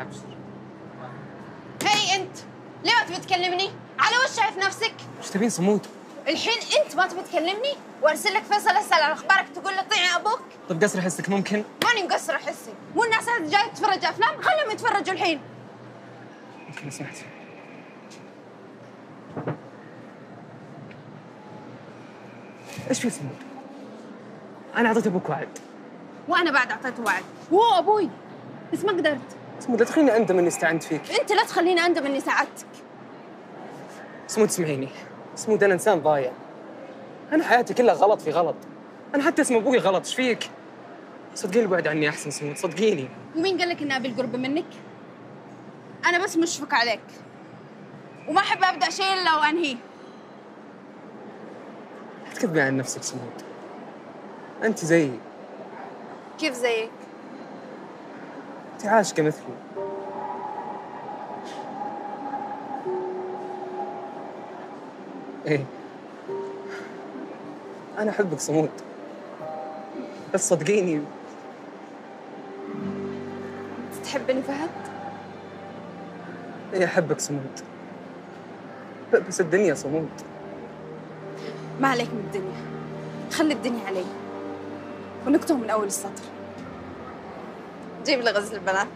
أبشر هي أنت ليه ما تبي تكلمني؟ على وش شايف نفسك؟ إيش تبين صمود؟ الحين أنت ما تبي تكلمني؟ وأرسل لك فيصل اسال عن أخبارك تقول له طيع أبوك؟ طب قصر حسك ممكن؟ ماني مقصره حسي، مو الناس هذه جاية تتفرج أفلام؟ خليهم يتفرجوا الحين. ممكن لو سمحت إيش في صمود؟ أنا أعطيت أبوك وعد وأنا بعد أعطيته وعد، وهو أبوي بس ما قدرت. صمود لا تخليني أندم إني استعنت فيك أنت لا تخليني أندم إني ساعدتك. صمود اسمعيني صمود أنا إنسان ضايع أنا حياتي كلها غلط في غلط أنا حتى اسم أبوي غلط إيش فيك؟ صدقيني بعد عني أحسن صمود صدقيني ومين قال لك إني أبي القرب منك؟ أنا بس مشفق عليك. وما أحب أبدأ شيء إلا وأنهيه. لا تكذبي عن نفسك صمود أنت زيي كيف زيك؟ انت عاشقه مثلي إيه. أنا أحبك صمود. بس صدقيني. تحبني فهد؟ إيه أحبك صمود. بس الدنيا صمود. ما عليك من الدنيا. خلي الدنيا علي. ونكتب من أول السطر. جيب لي غزل البنات.